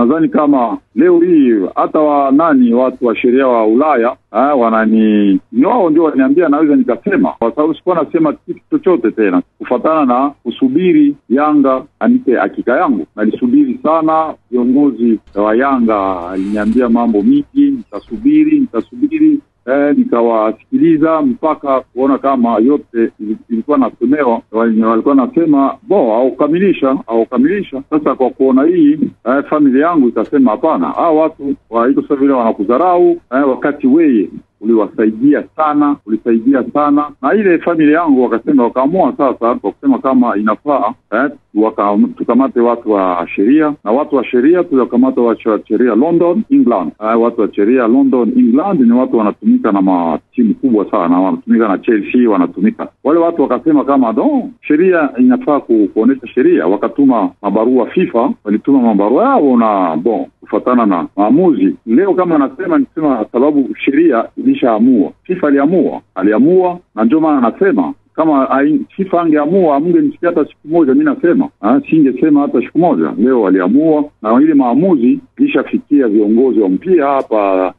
nadhani kama leo hii hata wa nani watu wa sheria wa Ulaya wanani ni wao ndio waniambia naweza nikasema, kwa sababu sikuwa nasema kitu chochote tena kufatana na kusubiri Yanga anipe hakika yangu. Nalisubiri sana, viongozi wa Yanga aliniambia mambo mingi, nitasubiri nitasubiri Eh, nikawasikiliza mpaka kuona kama yote ilikuwa nasemewa, walikuwa nasema bo aukamilisha aukamilisha Sasa kwa kuona hii eh, familia yangu ikasema hapana, hao watu waiko sa vile wanakudharau eh, wakati weye uliwasaidia sana, ulisaidia sana na ile familia yangu wakasema, wakaamua sasa kwa kusema kama inafaa eh, waka, tukamate watu wa sheria na watu wa sheria tuliwakamata watu wa sheria London England. Eh, watu wa sheria London England ni watu wanatumika na matimu kubwa sana, wanatumika na Chelsea, wanatumika wale watu wakasema kama don sheria inafaa ku, kuonesha sheria. Wakatuma mabarua FIFA, walituma mabarua yao na bon, kufatana na maamuzi leo. Kama anasema nisema sababu sheria ilishaamua, FIFA aliamua, aliamua na ndio maana anasema kama FIFA angeamua amngenisikia hata siku moja, mi nasema singesema hata siku moja. Leo waliamua na ile maamuzi ilishafikia viongozi wa mpira hapa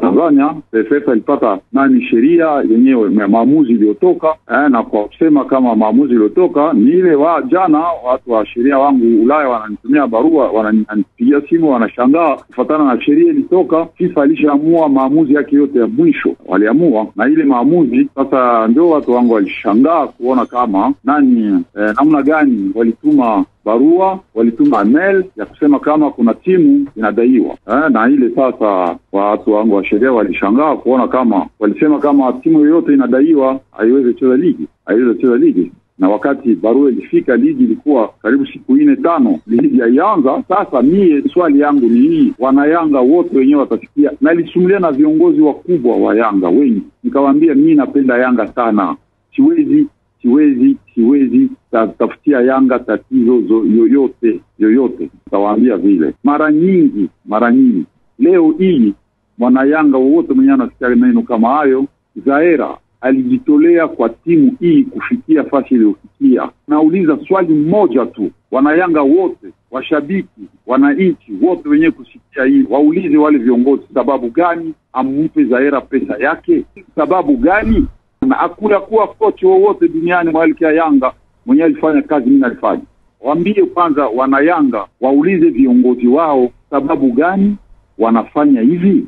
Tanzania TFF ilipata nani sheria yenyewe maamuzi iliyotoka eh, na kwa kusema kama maamuzi iliyotoka ni ile wa jana, watu wa sheria wangu Ulaya wananitumia barua, wananipigia simu, wanashangaa kufatana na sheria ilitoka. FIFA ilishaamua maamuzi yake yote ya mwisho, waliamua na ile maamuzi sasa, ndio watu wangu walishangaa kuona kama nani eh, namna gani walituma barua walituma mail ya kusema kama kuna timu inadaiwa eh, na ile sasa watu wangu wa sheria walishangaa kuona kama walisema kama timu yoyote inadaiwa haiwezi cheza ligi, haiwezi cheza ligi. Na wakati barua ilifika, ligi ilikuwa karibu siku nne tano, ligi haianza. Sasa mie swali yangu ni hii, wanayanga wote wenyewe watasikia. Nalisumulia na viongozi wakubwa wa Yanga wengi, nikawaambia mii napenda Yanga sana, siwezi siwezi siwezi tafutia Yanga tatizo zo yoyote yoyote, tawaambia vile mara nyingi mara nyingi. Leo hii mwanayanga wowote mwenyewe anasikia maneno kama hayo, Zaera alijitolea kwa timu hii kufikia fasi iliyofikia. Nauliza swali moja tu, wanayanga wote, washabiki, wananchi wote wenyewe kusikia hii, waulize wale viongozi, sababu gani amumpe Zaera pesa yake? Sababu gani? na hakuna kuwa kocha wowote duniani mwalikia Yanga mwenyewe alifanya kazi mimi nalifanya. Waambie kwanza wanayanga waulize viongozi wao sababu gani wanafanya hivi.